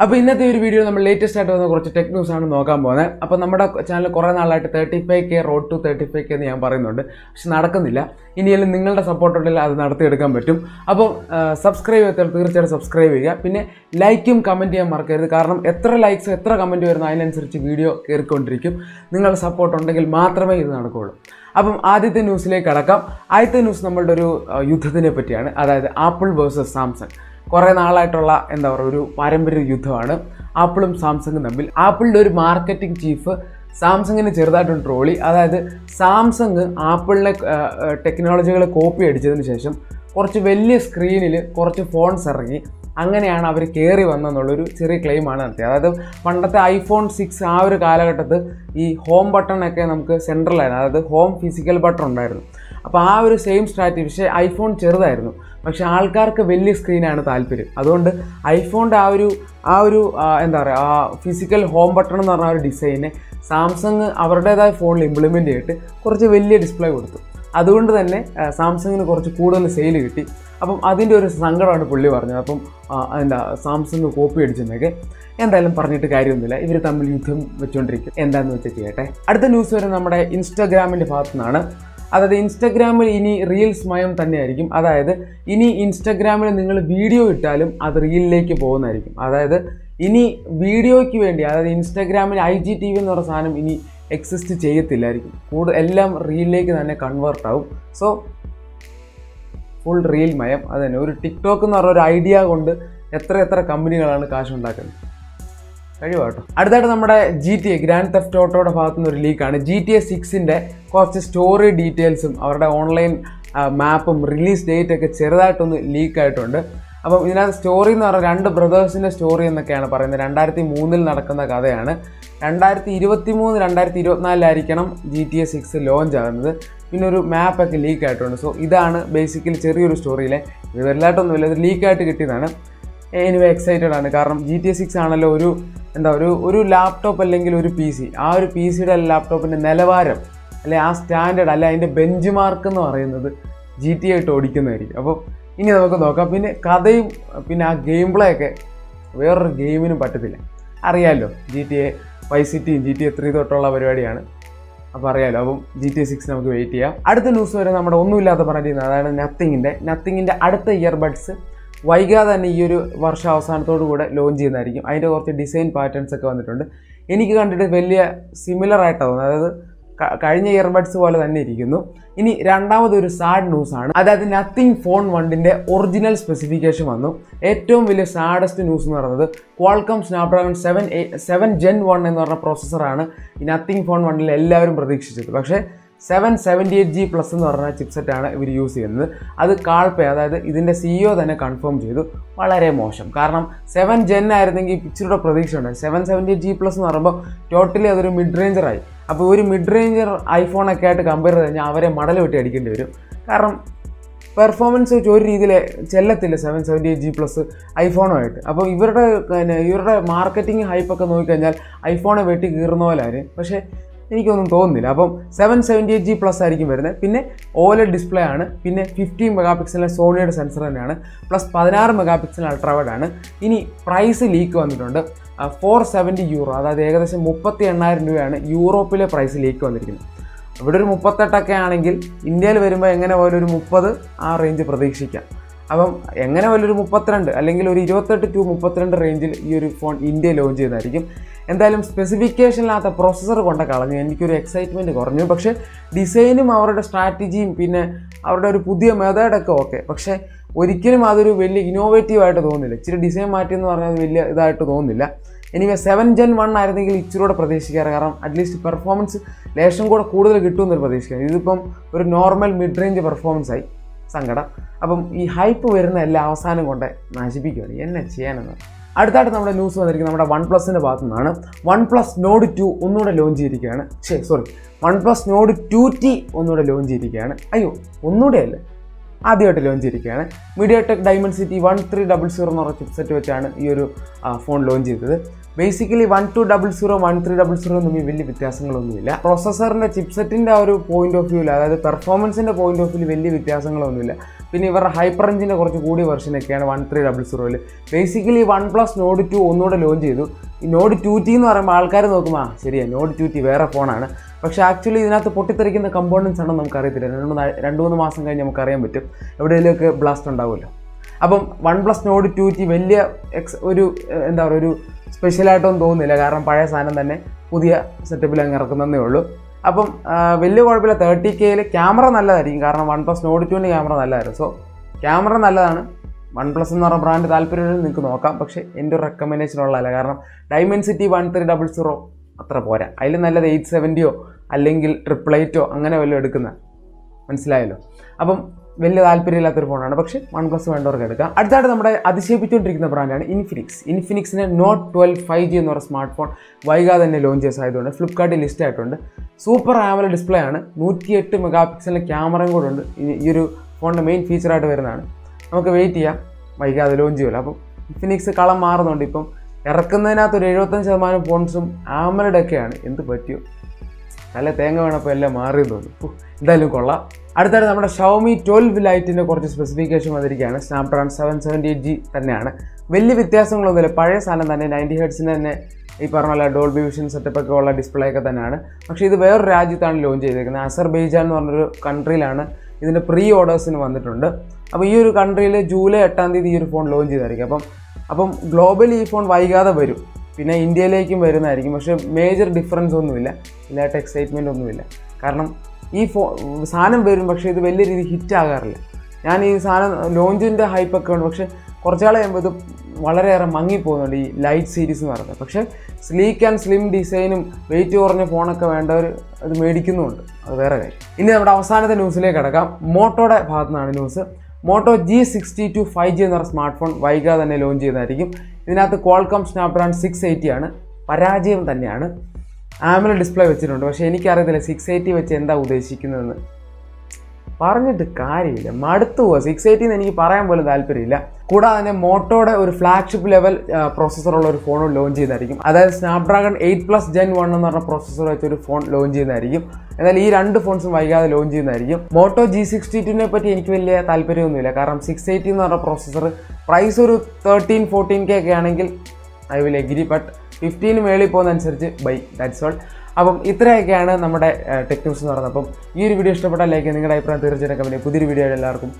അപ്പോൾ ഇന്നത്തെ ഒരു വീഡിയോ നമ്മൾ ലേറ്റസ്റ്റ് ആയിട്ട് വന്ന കുറച്ച് ടെക് ന്യൂസ് ആണ് നോക്കാൻ പോകുന്നത്. അപ്പോൾ നമ്മുടെ ചാനൽ കുറേ നാളായിട്ട് thirty five K road to thirty five K എന്ന് ഞാൻ പറയുന്നുണ്ട്. പക്ഷെ നടക്കുന്നില്ല. ഇനിയെങ്കിലും നിങ്ങളുടെ സപ്പോർട്ട് ഉണ്ടെങ്കിൽ അത് നടത്തിയെടുക്കാൻ പറ്റും. അപ്പോൾ സബ്സ്ക്രൈബ് ചെയ്താൽ തീർച്ചയായിട്ടും സബ്സ്ക്രൈബ് ചെയ്യുക. പിന്നെ ലൈക്കും കമന്റ് ചെയ്യാൻ മറക്കരുത്. കാരണം എത്ര ലൈക്സ് എത്ര കമന്റ് വരുന്നു അതിനനുസരിച്ച് വീഡിയോ കയറിക്കൊണ്ടിരിക്കും. നിങ്ങളുടെ സപ്പോർട്ട് ഉണ്ടെങ്കിൽ മാത്രമേ ഇത് നടക്കുകയുള്ളൂ. അപ്പം ആദ്യത്തെ ന്യൂസിലേക്ക് കടക്കാം. ആദ്യത്തെ ന്യൂസ് നമ്മളുടെ ഒരു യുദ്ധത്തിനെ പറ്റിയാണ്. അതായത് ആപ്പിൾ വേഴ്സസ് സാംസങ് കുറേ നാളായിട്ടുള്ള എന്താ പറയുക ഒരു പാരമ്പര്യ യുദ്ധമാണ്. ആപ്പിളും സാംസങ്ങും തമ്മിൽ. ആപ്പിളിന്റെ ഒരു മാർക്കറ്റിംഗ് ചീഫ് സാംസങ്ങിന് ചെറുതായിട്ടൊന്ന് ട്രോളി. അതായത് സാംസങ് ആപ്പിളിനെ ടെക്നോളജികളെ കോപ്പി അടിച്ചതിന് ശേഷം കുറച്ച് വലിയ സ്ക്രീനിൽ കുറച്ച് ഫോൺസ് ഇറങ്ങി. അങ്ങനെയാണ് അവർ കയറി വന്നെന്നുള്ളൊരു ചെറിയ ക്ലെയിമാണ് നടത്തിയത്. അതായത് പണ്ടത്തെ ഐഫോൺ സിക്സ് ആ ഒരു കാലഘട്ടത്ത് ഈ ഹോം ബട്ടണൊക്കെ നമുക്ക് സെൻട്രലായിരുന്നു. അതായത് ഹോം ഫിസിക്കൽ ബട്ടൺ ഉണ്ടായിരുന്നു. അപ്പോൾ ആ ഒരു സെയിം സ്ട്രാറ്റജി. പക്ഷേ ഐഫോൺ ചെറുതായിരുന്നു. പക്ഷേ ആൾക്കാർക്ക് വലിയ സ്ക്രീനാണ് താല്പര്യം. അതുകൊണ്ട് ഐഫോണിന്റെ ആ ഒരു ആ ഒരു എന്താ പറയുക ആ ഫിസിക്കൽ ഹോം ബട്ടൺ എന്ന് പറഞ്ഞ ഒരു ഡിസൈനെ സാംസങ് അവരുടേതായ ഫോണിൽ ഇംപ്ലിമെന്റ് ചെയ്തിട്ട് കുറച്ച് വലിയ ഡിസ്പ്ലേ കൊടുത്തു. അതുകൊണ്ട് തന്നെ സാംസങ്ങിന് കുറച്ച് കൂടുതൽ സെയിൽ കിട്ടി. അപ്പം അതിന്റെ ഒരു സങ്കടമാണ് പുള്ളി പറഞ്ഞത്. അപ്പം എന്താ സാംസങ് കോപ്പി അടിച്ചെന്നൊക്കെ. എന്തായാലും പറഞ്ഞിട്ട് കാര്യമൊന്നുമില്ല. ഇവർ തമ്മിൽ യുദ്ധം വെച്ചുകൊണ്ടിരിക്കും എന്താണെന്ന് വെച്ചാൽ ചെയ്യട്ടെ. അടുത്ത ന്യൂസ് വരെ നമ്മുടെ ഇൻസ്റ്റാഗ്രാമിന്റെ ഭാഗത്തു നിന്നാണ് അതായത് ഇൻസ്റ്റഗ്രാമിൽ ഇനി റീൽസ് മയം തന്നെയായിരിക്കും. അതായത് ഇനി ഇൻസ്റ്റഗ്രാമിൽ നിങ്ങൾ വീഡിയോ ഇട്ടാലും അത് റീലിലേക്ക് പോകുന്നതായിരിക്കും. അതായത് ഇനി വീഡിയോയ്ക്ക് വേണ്ടി അതായത് ഇൻസ്റ്റഗ്രാമിൽ ഐ ജി ടി വി എന്ന് പറഞ്ഞ സാധനം ഇനി എക്സിസ്റ്റ് ചെയ്യത്തില്ലായിരിക്കും. കൂടുതൽ എല്ലാം റീലിലേക്ക് തന്നെ കൺവേർട്ട് ആവും. സോ ഫുൾ റീൽ മയം. അത് തന്നെ ഒരു ടിക്ടോക്ക് എന്ന് പറഞ്ഞ ഒരു ഐഡിയ കൊണ്ട് എത്ര എത്ര കമ്പനികളാണ് കാശുണ്ടാക്കുന്നത്. കഴിവാട്ടോ. അടുത്തായിട്ട് നമ്മുടെ G T A grand theft ഓട്ടോയുടെ ഭാഗത്തു നിന്ന് ഒരു ലീക്കാണ് ജി ടി എ സിക്സിന്റെ കുറച്ച് സ്റ്റോറി ഡീറ്റെയിൽസും അവരുടെ ഓൺലൈൻ മാപ്പും റിലീസ് ഡേറ്റ് ഒക്കെ ചെറുതായിട്ടൊന്ന് ലീക്കായിട്ടുണ്ട് അപ്പം ഇതിനകത്ത് സ്റ്റോറി എന്ന് പറഞ്ഞാൽ രണ്ട് ബ്രദേഴ്സിന്റെ സ്റ്റോറി എന്നൊക്കെയാണ് പറയുന്നത്. രണ്ടായിരത്തി മൂന്നിൽ നടക്കുന്ന കഥയാണ്. രണ്ടായിരത്തി ഇരുപത്തി മൂന്ന് രണ്ടായിരത്തി ഇരുപത്തിനാലിലായിരിക്കണം G T A six launch ആകുന്നത്. പിന്നെ ഒരു മാപ്പൊക്കെ ലീക്കായിട്ടുണ്ട് സോ ഇതാണ് ബേസിക്കലി ചെറിയൊരു സ്റ്റോറിയിലെ ഇത് വലുതായിട്ടൊന്നുമില്ല ഇത് ലീക്കായിട്ട് കിട്ടിയതാണ്. എനിവേ എക്സൈറ്റഡ് ആണ്. കാരണം ജി ടി എ സിക്സ് ആണല്ലോ ഒരു എന്താ ഒരു ഒരു ലാപ്ടോപ്പ് അല്ലെങ്കിൽ ഒരു പി സി ആ ഒരു പി സിയുടെ ലാപ്ടോപ്പിന്റെ നിലവാരം അല്ലെ ആ സ്റ്റാൻഡേർഡ് അല്ലെ അതിന്റെ ബെഞ്ച് മാർക്ക് എന്ന് പറയുന്നത് ജി ടി ആയിട്ട് ഓടിക്കുന്നതായിരിക്കും. അപ്പോൾ ഇനി നമുക്ക് നോക്കാം. പിന്നെ കഥയും പിന്നെ ആ ഗെയിം പ്ലേ ഒക്കെ വേറൊരു ഗെയിമിനും പറ്റത്തില്ല. അറിയാമല്ലോ ജി ടി എ വൈ സിറ്റിയും ജി ടി എ ത്രീ തൊട്ടുള്ള പരിപാടിയാണ്. അപ്പോൾ അറിയാമല്ലോ അപ്പം ജി ടി എ സിക്സ് നമുക്ക് വെയിറ്റ് ചെയ്യാം. അടുത്ത ന്യൂസ് വരെ നമ്മുടെ ഒന്നുമില്ലാത്ത പറഞ്ഞിരുന്നത് അതാണ് നത്തിങ്ങിന്റെ നത്തിങ്ങിന്റെ അടുത്ത ഇയർബഡ്സ് വൈകാതെ തന്നെ ഈ ഒരു വർഷ അവസാനത്തോടു കൂടെ ലോഞ്ച് ചെയ്യുന്നതായിരിക്കും. അതിന്റെ കുറച്ച് ഡിസൈൻ പാറ്റേൺസ് ഒക്കെ വന്നിട്ടുണ്ട്. എനിക്ക് കണ്ടിട്ട് വലിയ സിമിലർ ആയിട്ടാണ് തോന്നുന്നത്. അതായത് കഴിഞ്ഞ ഇയർബഡ്സ് പോലെ തന്നെ ഇരിക്കുന്നു. ഇനി രണ്ടാമതൊരു സാഡ് ന്യൂസ് ആണ്. അതായത് നത്തിങ് ഫോൺ വണ്ടിന്റെ ഒറിജിനൽ സ്പെസിഫിക്കേഷൻ വന്നു. ഏറ്റവും വലിയ സാഡസ്റ്റ് ന്യൂസ് എന്ന് പറയുന്നത് Qualcomm Snapdragon seven seven gen one എന്ന് പറഞ്ഞ പ്രോസസ്സറാണ് ഈ നത്തിങ് ഫോൺ വണ്ടിൽ എല്ലാവരും പ്രതീക്ഷിച്ചത്. പക്ഷേ seven seventy eight G plus എന്ന് പറഞ്ഞ ചിപ്സെറ്റാണ് ഇവർ യൂസ് ചെയ്യുന്നത്. അത് കാൾപേ അതായത് ഇതിന്റെ സിഇഒ തന്നെ കൺഫേം ചെയ്തു. വളരെ മോശം. കാരണം സെവൻ ജെൻ ആയിരുന്നെങ്കിൽ പിക്ചറുടെ പ്രതീക്ഷ ഉണ്ട് seven seventy eight G plus എന്ന് പറയുമ്പോൾ ടോട്ടലി അതൊരു മിഡ് റേഞ്ചറായി അപ്പോൾ ഒരു മിഡ് റേഞ്ചർ ഐഫോണൊക്കെ ആയിട്ട് കമ്പയർ ചെയ്ത് കഴിഞ്ഞാൽ അവരെ മടൽ വെട്ടി അടിക്കേണ്ടി വരും. കാരണം പെർഫോമൻസ് വെച്ച് ഒരു രീതിയിൽ ചെല്ലത്തില്ല seven seventy eight G plus ഐഫോണുമായിട്ട് അപ്പോൾ ഇവരുടെ പിന്നെ ഇവരുടെ മാർക്കറ്റിംഗ് ഹൈപ്പൊക്കെ നോക്കിക്കഴിഞ്ഞാൽ ഐഫോണെ വെട്ടി കീറുന്ന പോലെ ആര് പക്ഷേ എനിക്കൊന്നും തോന്നുന്നില്ല. അപ്പം seven seventy eight G plus ആയിരിക്കും വരുന്നത്. പിന്നെ ഓലഡ് ഡിസ്പ്ലേ ആണ്. പിന്നെ ഫിഫ്റ്റീൻ മെഗാ പിക്സലിലെ സോണിയുടെ സെൻസർ തന്നെയാണ്. പ്ലസ് പതിനാറ് മെഗാ പിക്സൽ അൾട്രാവൈഡ് ആണ്. ഇനി പ്രൈസ് ലീക്ക് വന്നിട്ടുണ്ട്. ഫോർ സെവന്റി യൂറോ അതായത് ഏകദേശം മുപ്പത്തി എണ്ണായിരം രൂപയാണ് യൂറോപ്പിലെ പ്രൈസ് ലീക്ക് വന്നിരിക്കുന്നത്. ഇവിടെ ഒരു മുപ്പത്തെട്ടൊക്കെ ആണെങ്കിൽ ഇന്ത്യയിൽ വരുമ്പോൾ എങ്ങനെ പോലെ ഒരു മുപ്പത് ആ റേഞ്ച് പ്രതീക്ഷിക്കാം. അപ്പം എങ്ങനെ വലിയൊരു മുപ്പത്തിരണ്ട് അല്ലെങ്കിൽ ഒരു ഇരുപത്തെട്ട് ടു മുപ്പത്തിരണ്ട് റേഞ്ചിൽ ഈ ഒരു ഫോൺ ഇന്ത്യ ലോഞ്ച് ചെയ്യുന്നതായിരിക്കും എന്തായാലും സ്പെസിഫിക്കേഷനില്ലാത്ത പ്രോസസ്സർ കൊണ്ട് കളഞ്ഞു എനിക്കൊരു എക്സൈറ്റ്മെന്റ് കുറഞ്ഞു. പക്ഷേ ഡിസൈനും അവരുടെ സ്ട്രാറ്റജിയും പിന്നെ അവരുടെ ഒരു പുതിയ മെത്തേഡൊക്കെ ഓക്കെ പക്ഷേ ഒരിക്കലും അതൊരു വലിയ ഇന്നോവേറ്റീവ് ആയിട്ട് തോന്നുന്നില്ല. ഇച്ചിരി ഡിസൈൻ മാറ്റി എന്ന് പറഞ്ഞാൽ വലിയ ഇതായിട്ട് തോന്നുന്നില്ല. എനിവേ സെവൻ ജെൻ വൺ ആയിരുന്നെങ്കിൽ ഇച്ചിരൂടെ പ്രതീക്ഷിക്കാറ്. കാരണം അറ്റ്ലീസ്റ്റ് പെർഫോമൻസ് ലേശം കൂടെ കൂടുതൽ കിട്ടുമെന്നൊരു പ്രതീക്ഷിക്കാം. ഇതിപ്പം ഒരു നോർമൽ മിഡ് റേഞ്ച് പെർഫോമൻസ് ആയി. സങ്കടം. അപ്പം ഈ ഹൈപ്പ് വരുന്ന എല്ലാ അവസാനം കൊണ്ട് നശിപ്പിക്കുകയാണ് എന്നെ ചെയ്യാനെന്ന്. അടുത്തായിട്ട് നമ്മുടെ ന്യൂസ് വന്നിരിക്കുന്നത് നമ്മുടെ വൺ പ്ലസിന്റെ ഭാഗത്തു നിന്നാണ് വൺ പ്ലസ് നോഡ് ടു ഒന്നുകൂടെ ലോഞ്ച് ചെയ്തിരിക്കുകയാണ്. ശേ sorry OnePlus Nord two T ഒന്നുകൂടെ ലോഞ്ച് ചെയ്തിരിക്കുകയാണ്. അയ്യോ ഒന്നുകൂടെ അല്ലേ? ആദ്യമായിട്ട് ലോഞ്ച് ചെയ്തിരിക്കുകയാണ്. MediaTek Dimensity one three double zero എന്ന് പറഞ്ഞ ചിപ്സെറ്റ് വെച്ചാണ് ഈ ഒരു ഫോൺ ലോഞ്ച് ചെയ്തത്. Basically one two double zero one three double zero തമ്മിൽ വലിയ വ്യത്യാസങ്ങളൊന്നുമില്ല. പ്രോസസറിന്റെ ചിപ്സെറ്റിന്റെ ആ ഒരു പോയിന്റ് ഓഫ് വ്യൂവിൽ അതായത് പെർഫോമൻസിന്റെ പോയിന്റ് ഓഫ് വ്യൂ വലിയ വ്യത്യാസങ്ങളൊന്നുമില്ല. പിന്നെ ഇവരുടെ ഹൈപ്പർ എഞ്ചിന്റെ കുറച്ച് കൂടിയ വെർഷനൊക്കെയാണ് വൺ ത്രീ ഡബിൾ സീറോയിൽ basically one plus Nord two ഒന്നുകൂടെ ലോഞ്ച് ചെയ്തു. ഈ നോഡ് ടു ടി എന്ന് പറയുമ്പോൾ ആൾക്കാർ നോക്കുമ്പോൾ ആ ശരിയാ നോഡ് ടു ടി വേറെ ഫോണാണ് പക്ഷേ ആക്ച്വലി ഇതിനകത്ത് പൊട്ടിത്തെറിക്കുന്ന കമ്പോണൻസ് ആണെന്ന് നമുക്കറിയത്തില്ല. രണ്ട് മൂന്ന് രണ്ട് മൂന്ന് മാസം കഴിഞ്ഞ് നമുക്കറിയാൻ പറ്റും. എവിടെയെങ്കിലുമൊക്കെ ബ്ലാസ്റ്റ് ഉണ്ടാവുമല്ലോ. അപ്പം one plus Nord two T വലിയ എക്സ് ഒരു എന്താ പറയുക ഒരു സ്പെഷ്യലായിട്ടൊന്നും തോന്നുന്നില്ല. കാരണം പഴയ സാധനം തന്നെ പുതിയ സെറ്റപ്പിൽ അങ്ങ് ഇറക്കുന്നതേ ഉള്ളൂ. അപ്പം വലിയ കുഴപ്പമില്ല. തേർട്ടി കെയിൽ ക്യാമറ നല്ലതായിരിക്കും. കാരണം വൺ പ്ലസ് നോട്ട് ടുവിന്റെ ക്യാമറ നല്ലതായിരുന്നു. സോ ക്യാമറ നല്ലതാണ്. വൺ പ്ലസ് എന്ന് പറഞ്ഞ ബ്രാൻഡ് താല്പര്യം നിങ്ങൾക്ക് നോക്കാം. പക്ഷേ എന്റെ ഒരു റെക്കമെൻഡേഷൻ ഉള്ളതല്ല. കാരണം Dimensity one three double zero അത്ര പോരാ. അതിൽ നല്ലത് എയ്റ്റ് സെവന്റിയോ അല്ലെങ്കിൽ ട്രിപ്പിൾ എയ്റ്റോ അങ്ങനെ വല്ലതും എടുക്കുന്ന. മനസ്സിലായല്ലോ? അപ്പം വലിയ താല്പര്യമില്ലാത്തൊരു ഫോണാണ്. പക്ഷേ വൺ പ്ലസ് വേണ്ടവർക്ക് എടുക്കാം. അടുത്തായിട്ട് നമ്മുടെ അതിശയിപ്പിച്ചുകൊണ്ടിരിക്കുന്ന ബ്രാൻഡാണ് ഇൻഫിനിക്സ് ഇൻഫിനിക്സിന് നോട്ട് ട്വൽവ് ഫൈവ് ജി എന്ന് പറയുന്ന സ്മാർട്ട് ഫോൺ വൈകാതെ തന്നെ ലോഞ്ച് ചെയ്തതായതുകൊണ്ട് ഫ്ലിപ്കാർട്ടിൽ ലിസ്റ്റ് ആയിട്ടുണ്ട്. സൂപ്പർ ആമല ഡിസ്പ്ലേ ആണ്. നൂറ്റിയെട്ട് മെഗാ പിക്സലിന്റെ ക്യാമറയും കൂടെ ഉണ്ട്. ഈ- ഒരു ഫോണിന്റെ മെയിൻ ഫീച്ചറായിട്ട് വരുന്നതാണ്. നമുക്ക് വെയിറ്റ് ചെയ്യാം. വൈകാതെ ലോഞ്ച് ചെയ്യില്ല അപ്പം ഇൻഫിനിക്സ് കളം മാറുന്നുണ്ട്. ഇപ്പം ഇറക്കുന്നതിനകത്ത് ഒരു എഴുപത്തഞ്ച് ശതമാനം ഫോൺസും ആമലയുടെ ഒക്കെയാണ്. എന്ത് പറ്റിയോ? നല്ല തേങ്ങ വേണപ്പോൾ എല്ലാം മാറിയെന്ന് തോന്നുന്നു. എന്തായാലും കൊള്ളാം. അടുത്തായിട്ട് നമ്മുടെ ഷൗമി ട്വൽവ് ലൈറ്റിന്റെ കുറച്ച് സ്പെസിഫിക്കേഷൻ വന്നിരിക്കുകയാണ്. Snapdragon seven seventy eight G തന്നെയാണ്. വലിയ വ്യത്യാസങ്ങളൊന്നുമില്ല പഴയ സാധനം തന്നെ നയന്റി ഹെഡ്സിന് തന്നെ ഈ പറഞ്ഞ പോലെ ഡോൾബി വിഷൻ സെറ്റപ്പ് ഒക്കെ ഉള്ള ഡിസ്പ്ലേ ഒക്കെ തന്നെയാണ്. പക്ഷേ ഇത് വേറൊരു രാജ്യത്താണ് ലോഞ്ച് ചെയ്തേക്കുന്നത്. അസർബൈജാൻ എന്ന് പറഞ്ഞൊരു കൺട്രിയിലാണ് ഇതിന്റെ പ്രീ ഓർഡേഴ്സിന് വന്നിട്ടുണ്ട്. അപ്പോൾ ഈ ഒരു കൺട്രിയിൽ ജൂലൈ എട്ടാം തീയതി ഈ ഒരു ഫോൺ ലോഞ്ച് ചെയ്തായിരിക്കും. അപ്പം അപ്പം ഗ്ലോബലി ഈ ഫോൺ വൈകാതെ വരും. പിന്നെ ഇന്ത്യയിലേക്കും വരുന്നതായിരിക്കും. പക്ഷേ മേജർ ഡിഫറൻസ് ഒന്നുമില്ല. ഇല്ലാത്ത എക്സൈറ്റ്മെന്റ് ഒന്നുമില്ല. കാരണം ഈ ഫോ സാധനം വരും പക്ഷേ ഇത് വലിയ രീതിയിൽ ഹിറ്റ് ആകാറില്ല. ഞാൻ ഈ സാധനം ലോഞ്ചിന്റെ ഹൈപ്പൊക്കെ ഉണ്ട് പക്ഷേ കുറച്ചാൾ കഴിയുമ്പോൾ ഇത് വളരെയേറെ മങ്ങിപ്പോകുന്നുണ്ട് ഈ ലൈറ്റ് സീരീസ് എന്ന് പറയുന്നത്. പക്ഷേ സ്ലീക്ക് ആൻഡ് സ്ലിം ഡിസൈനും വെയിറ്റ് കുറഞ്ഞ ഫോണൊക്കെ വേണ്ടവർ അത് മേടിക്കുന്നുമുണ്ട്. അത് വേറെ കാര്യം. ഇനി നമ്മുടെ അവസാനത്തെ ന്യൂസിലേക്ക് കിടക്കാം. മോട്ടോയുടെ ഭാഗത്തു നിന്നാണ് news Moto G sixty two five G എന്ന് പറഞ്ഞ സ്മാർട്ട് ഫോൺ വൈകാതെ തന്നെ ലോഞ്ച് ചെയ്യുന്നതായിരിക്കും ഇതിനകത്ത് ക്വാൾകോം സ്നാപ്ഡ്രാഗൺ സിക്സ് എയ്റ്റി ആണ്. പരാജയം തന്നെയാണ്. ആമല ഡിസ്പ്ലേ വെച്ചിട്ടുണ്ട്. പക്ഷേ എനിക്കറിയത്തില്ല സിക്സ് എയ്റ്റി വെച്ച് എന്താ ഉദ്ദേശിക്കുന്നതെന്ന്. പറഞ്ഞിട്ട് കാര്യമില്ല. മടുത്തു പോവുക സിക്സ് എയ്റ്റിന്ന് എനിക്ക് പറയാൻ പോലും താല്പര്യമില്ല. കൂടാതെ തന്നെ മോട്ടോയുടെ ഒരു ഫ്ലാഗ്ഷിപ്പ് ലെവൽ പ്രോസസ്സറുള്ള ഒരു ഫോൺ ലോഞ്ച് ചെയ്തായിരിക്കും. അതായത് Snapdragon eight plus gen one എന്ന് പറഞ്ഞ പ്രോസസ്സർ വെച്ച് ഒരു ഫോൺ ലോഞ്ച് ചെയ്യുന്നതായിരിക്കും എന്നാൽ ഈ രണ്ട് ഫോൺസും വൈകാതെ ലോഞ്ച് ചെയ്യുന്നതായിരിക്കും. മോട്ടോ ജി സിക്സ്റ്റി ടുവിനെ പറ്റി എനിക്ക് വലിയ താല്പര്യമൊന്നുമില്ല. കാരണം സിക്സ് എയ്റ്റി എന്ന് പറഞ്ഞ പ്രോസസ്സർ പ്രൈസ് ഒരു തേർട്ടീൻ ഫോർട്ടീൻ കെ ഒക്കെ ആണെങ്കിൽ ഐ വിൽ എഗ്രി ബട്ട് ഫിഫ്റ്റീന് മേളിൽ പോകുന്നതനുസരിച്ച് ബൈ ദാറ്റ്സ് ഓൾ അപ്പം ഇത്രയൊക്കെയാണ് നമ്മുടെ ടെക് ന്യൂസ് എന്ന് പറയുന്നത്. അപ്പം ഈ ഒരു വീഡിയോ ഇഷ്ടപ്പെട്ടാൽ ലൈക്ക് നിങ്ങളുടെ അഭിപ്രായം തീർച്ചയായിട്ടും കമ്പനി പുതിയൊരു വീഡിയോ എല്ലാവർക്കും